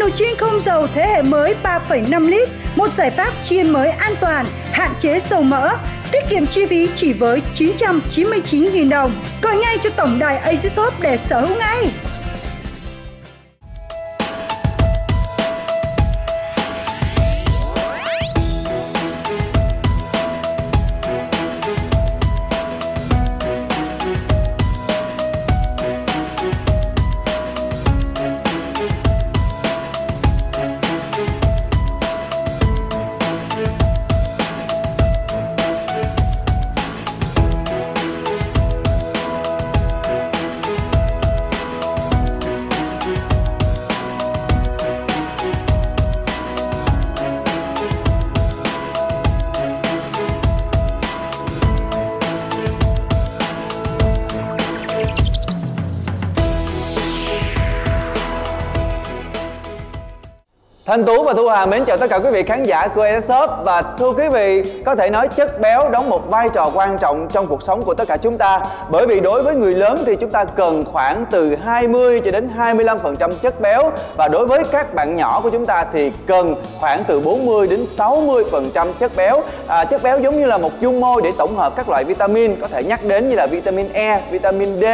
nồi chiên không dầu thế hệ mới 3,5 lít, một giải pháp chiên mới an toàn, hạn chế dầu mỡ, tiết kiệm chi phí chỉ với 999.000 đồng. Gọi ngay cho tổng đài Asia để sở hữu ngay. Thanh Tú và Thu Hà mến chào tất cả quý vị khán giả của Esop Shop và thưa quý vị có thể nói chất béo đóng một vai trò quan trọng trong cuộc sống của tất cả chúng ta. Bởi vì đối với người lớn thì chúng ta cần khoảng từ 20 cho đến 25% chất béo. Và đối với các bạn nhỏ của chúng ta thì cần khoảng từ 40 đến 60% chất béo. À, chất béo giống như là một dung môi để tổng hợp các loại vitamin có thể nhắc đến như là vitamin E, vitamin D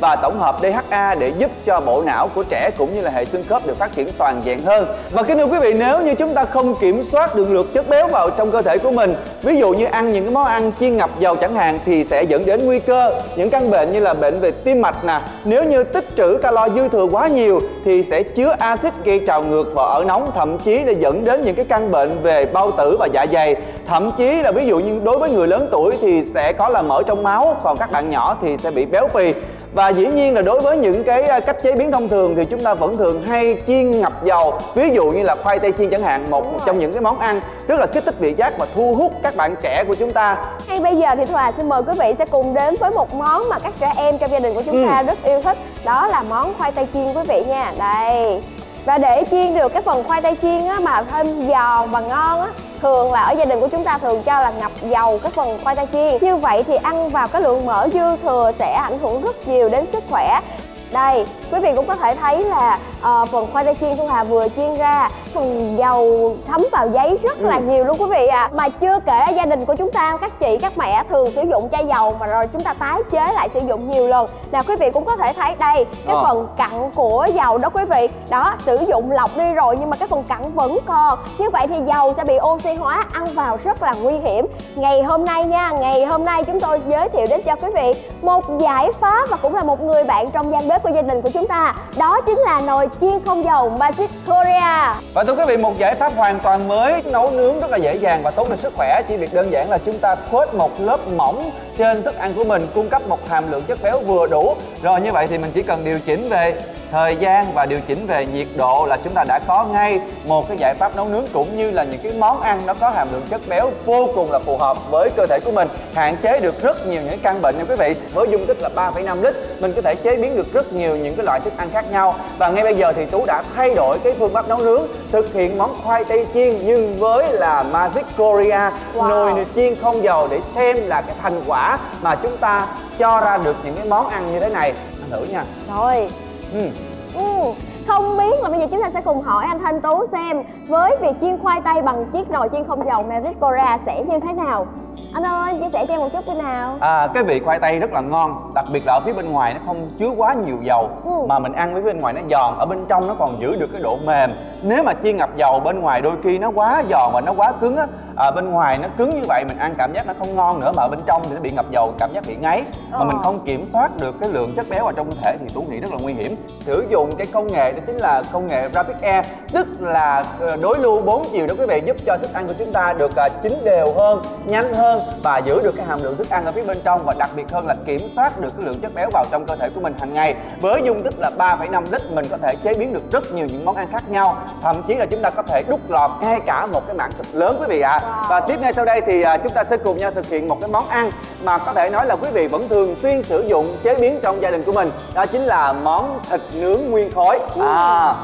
và tổng hợp DHA để giúp cho bộ não của trẻ cũng như là hệ xương khớp được phát triển toàn diện hơn. Và kính thưa quý vị, nếu như chúng ta không kiểm soát được lượng chất béo vào trong cơ thể của mình, ví dụ như ăn những cái món ăn chiên ngập dầu chẳng hạn, thì sẽ dẫn đến nguy cơ những căn bệnh như là bệnh về tim mạch nè. Nếu như tích trữ calo dư thừa quá nhiều thì sẽ chứa axit gây trào ngược và ở nóng, thậm chí là dẫn đến những cái căn bệnh về bao tử và dạ dày. Thậm chí là ví dụ như đối với người lớn tuổi thì sẽ có là mỡ trong máu, còn các bạn nhỏ thì sẽ bị béo phì và dĩ nhiên là đối với những cái à, cách chế biến thông thường thì chúng ta vẫn thường hay chiên ngập dầu. Ví dụ như là khoai tây chiên chẳng hạn một trong những cái món ăn rất là kích thích vị giác và thu hút các bạn trẻ của chúng ta. Ngay bây giờ thì hà xin mời quý vị sẽ cùng đến với một món mà các trẻ em trong gia đình của chúng ta ừ. rất yêu thích. Đó là món khoai tây chiên quý vị nha. Đây. Và để chiên được cái phần khoai tây chiên á, mà thêm giòn và ngon á thường là ở gia đình của chúng ta thường cho là ngập dầu cái phần khoai tây chiên. Như vậy thì ăn vào cái lượng mỡ dư thừa sẽ ảnh hưởng rất nhiều đến sức khỏe. Đây quý vị cũng có thể thấy là uh, phần khoai tây chiên thu hà vừa chiên ra phần dầu thấm vào giấy rất ừ. là nhiều luôn quý vị ạ à. mà chưa kể gia đình của chúng ta các chị các mẹ thường sử dụng chai dầu mà rồi chúng ta tái chế lại sử dụng nhiều lần nào quý vị cũng có thể thấy đây cái à. phần cặn của dầu đó quý vị đó sử dụng lọc đi rồi nhưng mà cái phần cặn vẫn còn như vậy thì dầu sẽ bị oxy hóa ăn vào rất là nguy hiểm ngày hôm nay nha ngày hôm nay chúng tôi giới thiệu đến cho quý vị một giải pháp và cũng là một người bạn trong gian bếp của gia đình của chúng ta đó chính là nồi chiên không dầu Magic Korea và thưa quý vị, một giải pháp hoàn toàn mới, nấu nướng rất là dễ dàng và tốt cho sức khỏe. Chỉ việc đơn giản là chúng ta khuếch một lớp mỏng trên thức ăn của mình, cung cấp một hàm lượng chất béo vừa đủ. Rồi như vậy thì mình chỉ cần điều chỉnh về thời gian và điều chỉnh về nhiệt độ là chúng ta đã có ngay một cái giải pháp nấu nướng cũng như là những cái món ăn nó có hàm lượng chất béo vô cùng là phù hợp với cơ thể của mình hạn chế được rất nhiều những căn bệnh nha quý vị. Với dung tích là 3,5 lít mình có thể chế biến được rất nhiều những cái loại thức ăn khác nhau. Và ngay bây giờ thì tú đã thay đổi cái phương pháp nấu nướng thực hiện món khoai tây chiên nhưng với là Magic Korea wow. nồi chiên không dầu để xem là cái thành quả mà chúng ta cho ra được những cái món ăn như thế này. Ăn thử nha. Rồi ừ. ừ không biết là bây giờ chúng ta sẽ cùng hỏi anh Thanh Tú xem với việc chiên khoai tây bằng chiếc nồi chiên không dầu Magic Cora sẽ như thế nào anh ơi chia sẻ cho em một chút thế nào à cái vị khoai tây rất là ngon đặc biệt là ở phía bên ngoài nó không chứa quá nhiều dầu ừ. mà mình ăn với bên ngoài nó giòn ở bên trong nó còn giữ được cái độ mềm nếu mà chiên ngập dầu bên ngoài đôi khi nó quá giòn và nó quá cứng á à, bên ngoài nó cứng như vậy mình ăn cảm giác nó không ngon nữa mà ở bên trong thì nó bị ngập dầu cảm giác bị ngấy mà ờ. mình không kiểm soát được cái lượng chất béo ở trong cơ thể thì tú nghĩ rất là nguy hiểm sử dụng cái công nghệ đó chính là công nghệ rapid air tức là ờ, đối lưu bốn chiều đó quý vị giúp cho thức ăn của chúng ta được à, chín đều hơn nhanh hơn và giữ được cái hàm lượng thức ăn ở phía bên trong và đặc biệt hơn là kiểm soát được cái lượng chất béo vào trong cơ thể của mình hàng ngày với dung tích là 3,5 lít mình có thể chế biến được rất nhiều những món ăn khác nhau thậm chí là chúng ta có thể đút lọt ngay cả một cái mảng thịt lớn quý vị ạ à. Và tiếp ngay sau đây thì à, chúng ta sẽ cùng nhau thực hiện một cái món ăn mà có thể nói là quý vị vẫn thường xuyên sử dụng chế biến trong gia đình của mình. Đó chính là món thịt nướng nguyên khối à.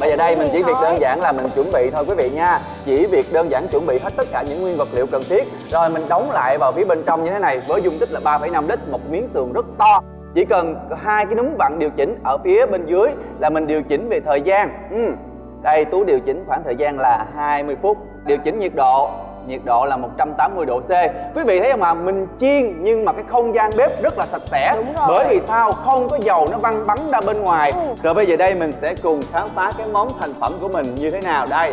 Bây giờ đây mình chỉ việc đơn giản là mình chuẩn bị thôi quý vị nha. Chỉ việc đơn giản chuẩn bị hết tất cả những nguyên vật liệu cần thiết Rồi mình đóng lại vào phía bên trong như thế này Với dung tích là 3,5 lít Một miếng sườn rất to. Chỉ cần hai cái núm vặn điều chỉnh ở phía bên dưới Là mình điều chỉnh về thời gian. Ừ. Đây Tú điều chỉnh khoảng thời gian là 20 phút. Điều chỉnh nhiệt độ nhiệt độ là 180 độ C. Quý vị thấy không ạ? Mình chiên nhưng mà cái không gian bếp rất là sạch sẽ. Bởi vì sao? Không có dầu nó văng bắn ra bên ngoài. Ừ. rồi bây giờ đây mình sẽ cùng khám phá cái món thành phẩm của mình như thế nào. Đây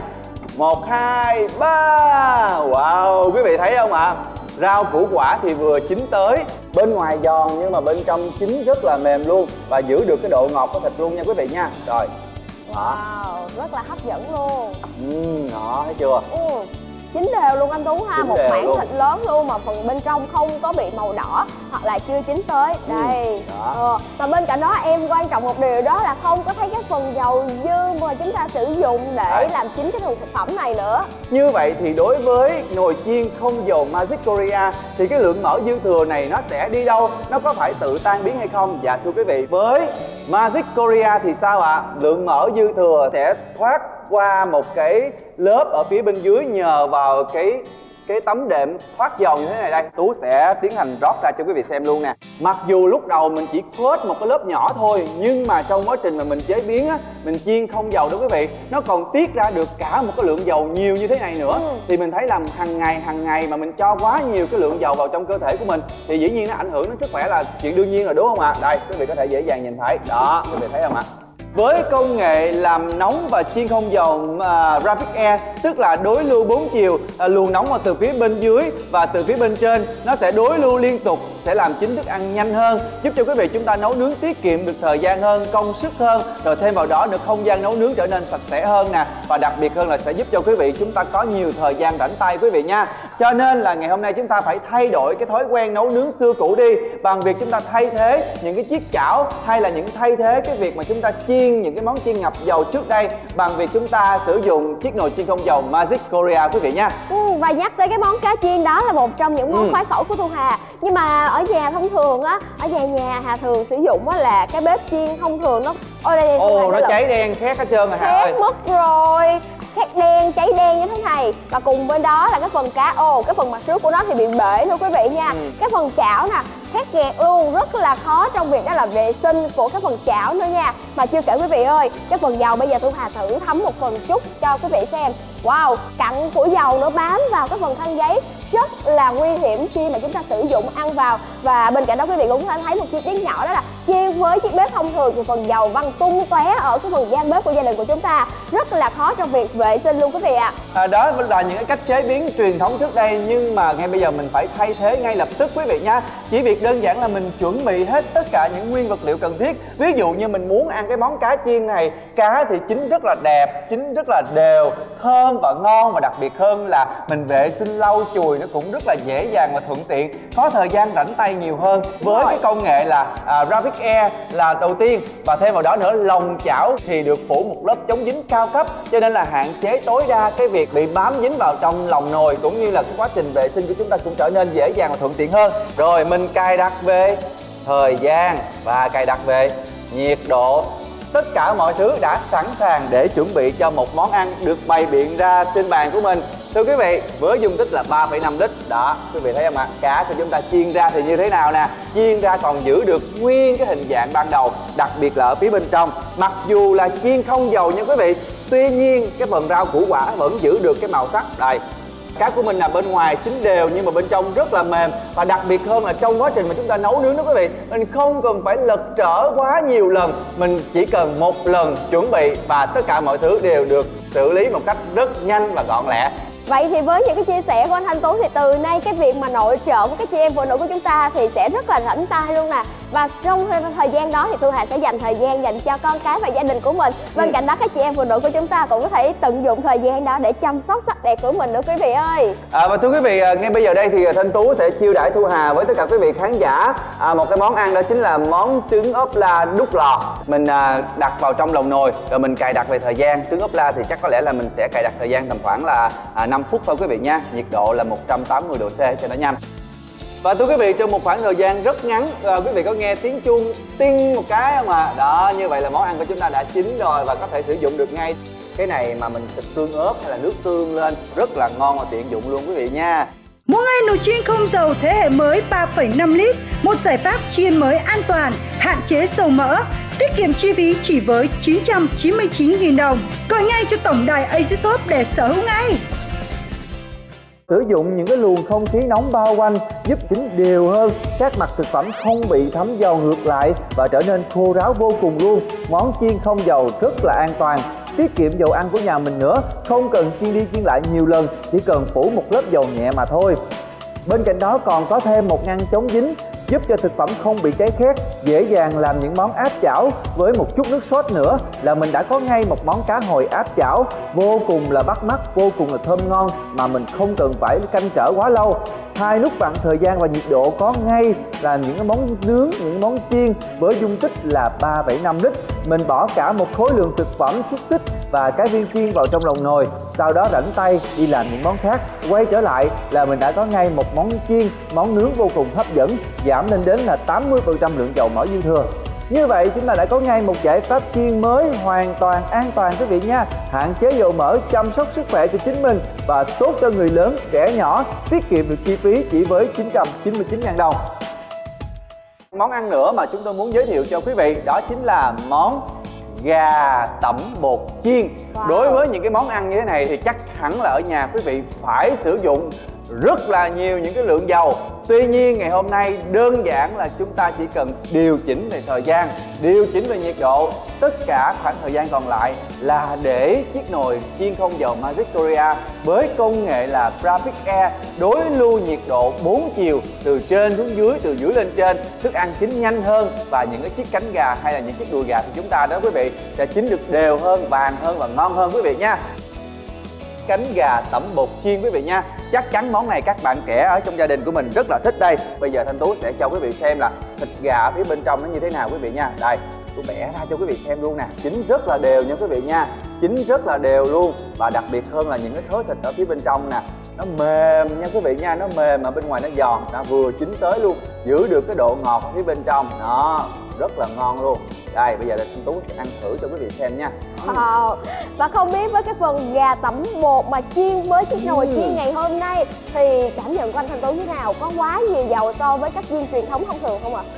một hai ba. Wow quý vị thấy không ạ? Rau củ quả thì vừa chín tới. Bên ngoài giòn nhưng mà bên trong chín rất là mềm luôn. Và giữ được cái độ ngọt của thịt luôn nha quý vị nha. Rồi đó Wow, rất là hấp dẫn luôn Ừm, đó thấy chưa ừ. Chín đều luôn anh Tú ha Chín một mảng luôn. thịt lớn luôn mà phần bên trong không có bị màu đỏ hoặc là chưa chín tới đây Ừ, ờ. và bên cạnh đó em quan trọng một điều đó là không có thấy cái phần dầu dư mà chúng ta sử dụng để Đấy. làm chín cái phần thực phẩm này nữa Như vậy thì đối với nồi chiên không dầu Magic Korea thì cái lượng mỡ dư thừa này nó sẽ đi đâu? Nó có phải tự tan biến hay không? Dạ thưa quý vị, với Magic Korea thì sao ạ? Lượng mỡ dư thừa sẽ thoát qua một cái lớp ở phía bên dưới nhờ vào cái cái tấm đệm thoát dầu như thế này đây. Tú sẽ tiến hành rót ra cho quý vị xem luôn nè. Mặc dù lúc đầu mình chỉ phết một cái lớp nhỏ thôi nhưng mà trong quá trình mà mình chế biến á mình chiên không dầu đó quý vị. Nó còn tiết ra được cả một cái lượng dầu nhiều như thế này nữa. Ừ. thì mình thấy là hàng ngày hàng ngày mà mình cho quá nhiều cái lượng dầu vào trong cơ thể của mình thì dĩ nhiên nó ảnh hưởng đến sức khỏe là chuyện đương nhiên rồi đúng không ạ? Đây quý vị có thể dễ dàng nhìn thấy. Đó quý vị thấy không ạ với công nghệ làm nóng và chiên không dầu uh, Rapid Air tức là đối lưu 4 chiều uh, luồng nóng ở từ phía bên dưới và từ phía bên trên nó sẽ đối lưu liên tục sẽ làm chín thức ăn nhanh hơn giúp cho quý vị chúng ta nấu nướng tiết kiệm được thời gian hơn công sức hơn rồi thêm vào đó được không gian nấu nướng trở nên sạch sẽ hơn nè. Và đặc biệt hơn là sẽ giúp cho quý vị chúng ta có nhiều thời gian rảnh tay quý vị nha cho nên là ngày hôm nay chúng ta phải thay đổi cái thói quen nấu nướng xưa cũ đi. Bằng việc chúng ta thay thế những cái chiếc chảo hay là những thay thế cái việc mà chúng ta chiên những cái món chiên ngập dầu trước đây. Bằng việc chúng ta sử dụng chiếc nồi chiên không dầu Magic Korea quý vị nha. Ừ, và nhắc tới cái món cá chiên đó là một trong những món Ừ. khoái khẩu của Thu Hà. Nhưng mà ở nhà thông thường á ở nhà nhà Hà thường sử dụng á là cái bếp chiên thông thường nó ôi đây, ồ nó cháy đen khét hết trơn rồi Hà khét mất rồi khét đen cháy đen như thế này. Và cùng bên đó là cái phần cá ồ cái phần mặt trước của nó thì bị bể luôn quý vị nha. Ừ. cái phần chảo nè khét nghẹt luôn rất là khó trong việc đó là vệ sinh của cái phần chảo nữa nha. Mà chưa kể quý vị ơi cái phần dầu bây giờ thu hà thử thấm một phần chút cho quý vị xem. Wow cặn của dầu nó bám vào cái phần khăn giấy rất là nguy hiểm khi mà chúng ta sử dụng ăn vào. Và bên cạnh đó quý vị cũng có thể thấy một chi tiết nhỏ đó là chiên với chiếc bếp thông thường thì phần dầu văng tung tóe ở cái phần gian bếp của gia đình của chúng ta rất là khó trong việc vệ sinh luôn quý vị ạ. À, đó là những cái cách chế biến truyền thống trước đây nhưng mà ngay bây giờ mình phải thay thế ngay lập tức quý vị nha. Chỉ việc đơn giản là mình chuẩn bị hết tất cả những nguyên vật liệu cần thiết. Ví dụ như mình muốn ăn cái món cá chiên này cá thì chín rất là đẹp chín rất là đều thơm và ngon. Và đặc biệt hơn là mình vệ sinh lau chùi nó cũng rất là dễ dàng và thuận tiện có thời gian rảnh tay nhiều hơn. Với cái công nghệ là à, Rapid Air là đầu tiên. Và thêm vào đó nữa, lòng chảo thì được phủ một lớp chống dính cao cấp, cho nên là hạn chế tối đa cái việc bị bám dính vào trong lòng nồi, cũng như là cái quá trình vệ sinh của chúng ta cũng trở nên dễ dàng và thuận tiện hơn. Rồi mình cài đặt về thời gian và cài đặt về nhiệt độ tất cả mọi thứ đã sẵn sàng để chuẩn bị cho một món ăn được bày biện ra trên bàn của mình. Thưa quý vị với dung tích là 3,5 lít đó quý vị thấy không ạ? Cá của chúng ta chiên ra thì như thế nào nè? Chiên ra còn giữ được nguyên cái hình dạng ban đầu đặc biệt là ở phía bên trong. Mặc dù là chiên không dầu nha quý vị tuy nhiên cái phần rau củ quả vẫn giữ được cái màu sắc đây cá của mình là bên ngoài chín đều nhưng mà bên trong rất là mềm. Và đặc biệt hơn là trong quá trình mà chúng ta nấu nướng đó quý vị, mình không cần phải lật trở quá nhiều lần. Mình chỉ cần một lần chuẩn bị và tất cả mọi thứ đều được xử lý một cách rất nhanh và gọn lẹ. Vậy thì với những cái chia sẻ của anh Thanh Tú thì từ nay cái việc mà nội trợ của các chị em phụ nữ của chúng ta thì sẽ rất là rảnh tay luôn nè và trong thời gian đó thì thu hà sẽ dành thời gian dành cho con cái và gia đình của mình. Bên ừ. cạnh đó các chị em phụ nữ của chúng ta cũng có thể tận dụng thời gian đó để chăm sóc sắc đẹp của mình nữa quý vị ơi. À, và thưa quý vị à, ngay bây giờ đây thì thanh tú sẽ chiêu đãi thu hà với tất cả quý vị khán giả. À, một cái món ăn đó chính là món trứng ốp la đút lò. Mình à, đặt vào trong lồng nồi rồi mình cài đặt về thời gian. Trứng ốp la thì chắc có lẽ là mình sẽ cài đặt thời gian tầm khoảng là à, 5 phút thôi quý vị nha nhiệt độ là 180 độ C cho nó nhanh và thưa quý vị trong một khoảng thời gian rất ngắn à, quý vị có nghe tiếng chuông tinh một cái không ạ à? đó như vậy là món ăn của chúng ta đã chín rồi và có thể sử dụng được ngay cái này mà mình xịt tương ớt hay là nước tương lên rất là ngon và tiện dụng luôn quý vị nha Mua ngay nồi chiên không dầu thế hệ mới 3,5 lít, một giải pháp chiên mới an toàn, hạn chế dầu mỡ, tiết kiệm chi phí chỉ với 999.000 đồng. Gọi ngay cho tổng đài Asia để sở hữu ngay. Sử dụng những cái luồng không khí nóng bao quanh giúp chín đều hơn, các mặt thực phẩm không bị thấm dầu ngược lại và trở nên khô ráo vô cùng luôn. Món chiên không dầu rất là an toàn, tiết kiệm dầu ăn của nhà mình nữa. Không cần chiên đi chiên lại nhiều lần chỉ cần phủ một lớp dầu nhẹ mà thôi. Bên cạnh đó còn có thêm một ngăn chống dính giúp cho thực phẩm không bị cháy khét, dễ dàng làm những món áp chảo. Với một chút nước sốt nữa là mình đã có ngay một món cá hồi áp chảo. Vô cùng là bắt mắt, vô cùng là thơm ngon mà mình không cần phải canh trở quá lâu hai nút vặn thời gian và nhiệt độ có ngay là những cái món nướng những món chiên với dung tích là 3,5 lít. Mình bỏ cả một khối lượng thực phẩm xúc tích và cái viên chiên vào trong lồng nồi sau đó rảnh tay đi làm những món khác. Quay trở lại là mình đã có ngay một món chiên món nướng vô cùng hấp dẫn giảm lên đến là 80% lượng dầu mỡ dư thừa như vậy chúng ta đã có ngay một giải pháp chiên mới hoàn toàn an toàn quý vị nha. Hạn chế dầu mỡ, chăm sóc sức khỏe cho chính mình và tốt cho người lớn, trẻ nhỏ. Tiết kiệm được chi phí chỉ với 999.000 đồng. Món ăn nữa mà chúng tôi muốn giới thiệu cho quý vị đó chính là món gà tẩm bột chiên. Wow. Đối với những cái món ăn như thế này thì chắc hẳn là ở nhà quý vị phải sử dụng rất là nhiều những cái lượng dầu Tuy nhiên ngày hôm nay đơn giản là chúng ta chỉ cần điều chỉnh về thời gian Điều chỉnh về nhiệt độ. Tất cả khoảng thời gian còn lại là để chiếc nồi chiên không dầu Magic Korea Với công nghệ là Rapid Air Đối lưu nhiệt độ 4 chiều Từ trên xuống dưới, từ dưới lên trên. Thức ăn chín nhanh hơn Và những cái chiếc cánh gà hay là những chiếc đùi gà thì chúng ta đó quý vị Sẽ chín được đều hơn, vàng hơn và ngon hơn quý vị nha. Cánh gà tẩm bột chiên quý vị nha chắc chắn món này các bạn trẻ ở trong gia đình của mình rất là thích đây. Bây giờ thanh tú sẽ cho quý vị xem là thịt gà ở phía bên trong nó như thế nào quý vị nha. Đây tôi bẻ ra cho quý vị xem luôn nè. Chín rất là đều nha quý vị nha. Chín rất là đều luôn. Và đặc biệt hơn là những cái thớ thịt ở phía bên trong nè. Nó mềm nha quý vị nha, nó mềm mà bên ngoài nó giòn. Đã vừa chín tới luôn, giữ được cái độ ngọt ở phía bên trong. Đó rất là ngon luôn đây bây giờ là Thanh Tú ăn thử cho quý vị xem nha wow. và không biết với cái phần gà tẩm bột mà chiên với chiếc nồi ừ. chiên ngày hôm nay thì cảm nhận của anh Thanh Tú như nào có quá nhiều dầu so với cách chiên truyền thống thông thường không ạ à?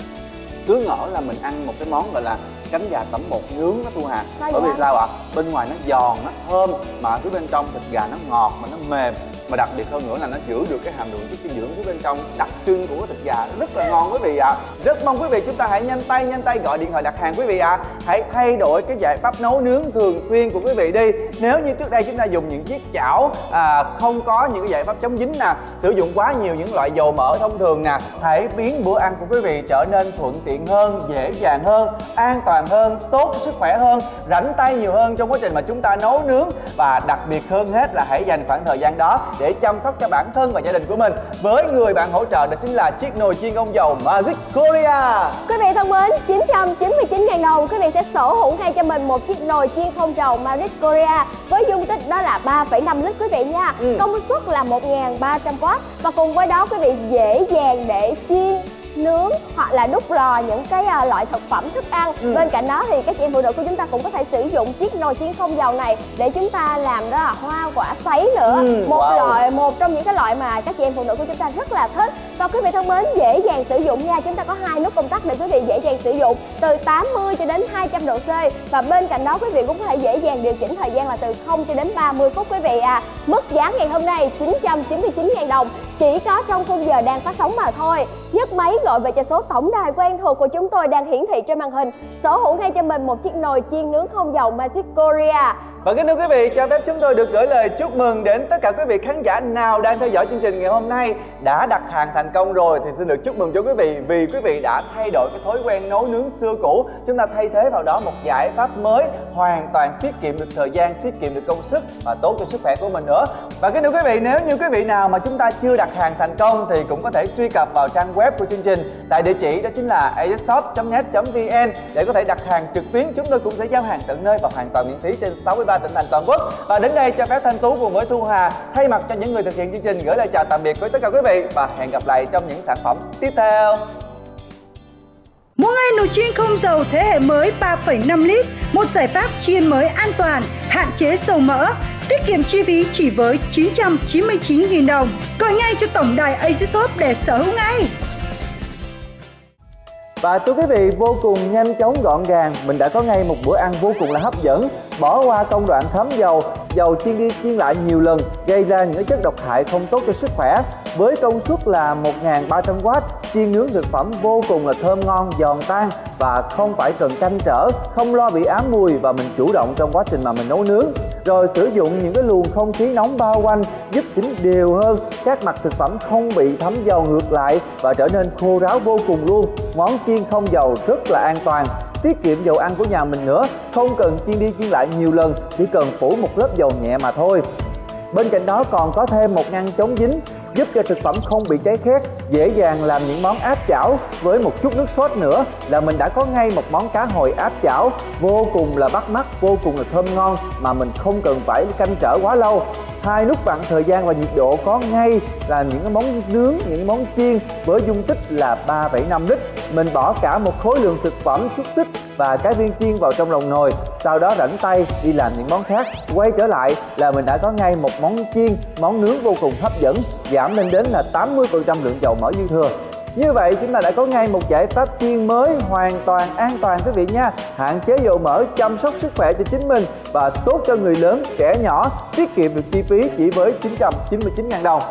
cứ ngỡ là mình ăn một cái món gọi là cánh gà tẩm bột nướng nó thu hà bởi vì sao ạ à? bên ngoài nó giòn nó thơm mà phía bên trong thịt gà nó ngọt mà nó mềm mà đặc biệt hơn nữa là nó giữ được cái hàm lượng chất dinh dưỡng phía bên trong đặc trưng của thịt gà rất là ngon quý vị ạ à. rất mong quý vị chúng ta hãy nhanh tay nhanh tay gọi điện thoại đặt hàng quý vị ạ à. hãy thay đổi cái giải pháp nấu nướng thường xuyên của quý vị đi nếu như trước đây chúng ta dùng những chiếc chảo à, không có những cái giải pháp chống dính nè sử dụng quá nhiều những loại dầu mỡ thông thường nè hãy biến bữa ăn của quý vị trở nên thuận tiện hơn dễ dàng hơn an toàn hơn tốt sức khỏe hơn rảnh tay nhiều hơn trong quá trình mà chúng ta nấu nướng và đặc biệt hơn hết là hãy dành khoảng thời gian đó để chăm sóc cho bản thân và gia đình của mình. Với người bạn hỗ trợ đó chính là chiếc nồi chiên không dầu Magic Korea. Quý vị thân mến 999 000 đồng quý vị sẽ sở hữu ngay cho mình một chiếc nồi chiên không dầu Magic Korea. Với dung tích đó là 3,5 lít quý vị nha. Ừ. công suất là 1.300W và cùng với đó quý vị dễ dàng để chiên nướng hoặc là đút lò những cái uh, loại thực phẩm thức ăn ừ. bên cạnh đó thì các chị em phụ nữ của chúng ta cũng có thể sử dụng chiếc nồi chiên không dầu này để chúng ta làm đó là hoa quả sấy nữa ừ, một wow. loại một trong những cái loại mà các chị em phụ nữ của chúng ta rất là thích và quý vị thân mến dễ dàng sử dụng nha. Chúng ta có hai nút công tắc để quý vị dễ dàng sử dụng. Từ 80 cho đến 200 độ C. Và bên cạnh đó quý vị cũng có thể dễ dàng điều chỉnh thời gian là từ 0 cho đến 30 phút quý vị à mức giá ngày hôm nay 999.000 đồng. Chỉ có trong khung giờ đang phát sóng mà thôi. Nhấc máy gọi về cho số tổng đài quen thuộc của chúng tôi đang hiển thị trên màn hình. Sở hữu ngay cho mình một chiếc nồi chiên nướng không dầu Magic Korea. Và kính thưa quý vị, cho phép chúng tôi được gửi lời chúc mừng đến tất cả quý vị khán giả nào đang theo dõi chương trình ngày hôm nay đã đặt hàng thành thành công rồi thì xin được chúc mừng cho quý vị vì quý vị đã thay đổi cái thói quen nấu nướng xưa cũ. Chúng ta thay thế vào đó một giải pháp mới hoàn toàn tiết kiệm được thời gian, tiết kiệm được công sức và tốt cho sức khỏe của mình nữa. Và kính thưa quý vị, nếu như quý vị nào mà chúng ta chưa đặt hàng thành công thì cũng có thể truy cập vào trang web của chương trình tại địa chỉ đó chính là asshop.net.vn để có thể đặt hàng trực tuyến. Chúng tôi cũng sẽ giao hàng tận nơi và hoàn toàn miễn phí trên 63 tỉnh thành toàn quốc. Và đến đây cho phép Thanh Tú cùng với Thu Hà thay mặt cho những người thực hiện chương trình gửi lời chào tạm biệt với tất cả quý vị và hẹn gặp lại trong những sản phẩm tiếp theo. Ngay nồi chiên không dầu thế hệ mới 3,5 lít, một giải pháp chiên mới an toàn, hạn chế dầu mỡ, tiết kiệm chi phí chỉ với 999.000 đồng. Gọi ngay cho tổng đài AZ Shop để sở hữu ngay. Và thưa quý vị, vô cùng nhanh chóng gọn gàng, mình đã có ngay một bữa ăn vô cùng là hấp dẫn. Bỏ qua công đoạn thấm dầu, dầu chiên đi chiên lại nhiều lần, gây ra những chất độc hại không tốt cho sức khỏe. Với công suất là 1.300W, chiên nướng thực phẩm vô cùng là thơm ngon, giòn tan và không phải cần canh trở, không lo bị ám mùi và mình chủ động trong quá trình mà mình nấu nướng. Rồi sử dụng những cái luồng không khí nóng bao quanh giúp chín đều hơn, các mặt thực phẩm không bị thấm dầu ngược lại và trở nên khô ráo vô cùng luôn. Món chiên không dầu rất là an toàn. Tiết kiệm dầu ăn của nhà mình nữa. Không cần chiên đi chiên lại nhiều lần chỉ cần phủ một lớp dầu nhẹ mà thôi. Bên cạnh đó còn có thêm một ngăn chống dính giúp cho thực phẩm không bị cháy khét dễ dàng làm những món áp chảo. Với một chút nước sốt nữa là mình đã có ngay một món cá hồi áp chảo. Vô cùng là bắt mắt vô cùng là thơm ngon mà mình không cần phải canh trở quá lâu. Hai nút vặn thời gian và nhiệt độ có ngay là những cái món nướng những món chiên với dung tích là 3,5 lít. Mình bỏ cả một khối lượng thực phẩm xúc xích và cái viên chiên vào trong lòng nồi sau đó rảnh tay đi làm những món khác. Quay trở lại là mình đã có ngay một món chiên món nướng vô cùng hấp dẫn giảm lên đến là 80% lượng dầu mỡ dư thừa. Như vậy chúng ta đã có ngay một giải pháp chiên mới hoàn toàn an toàn quý vị nha. Hạn chế dầu mỡ, chăm sóc sức khỏe cho chính mình Và tốt cho người lớn, trẻ nhỏ Tiết kiệm được chi phí chỉ với 999 000 đồng.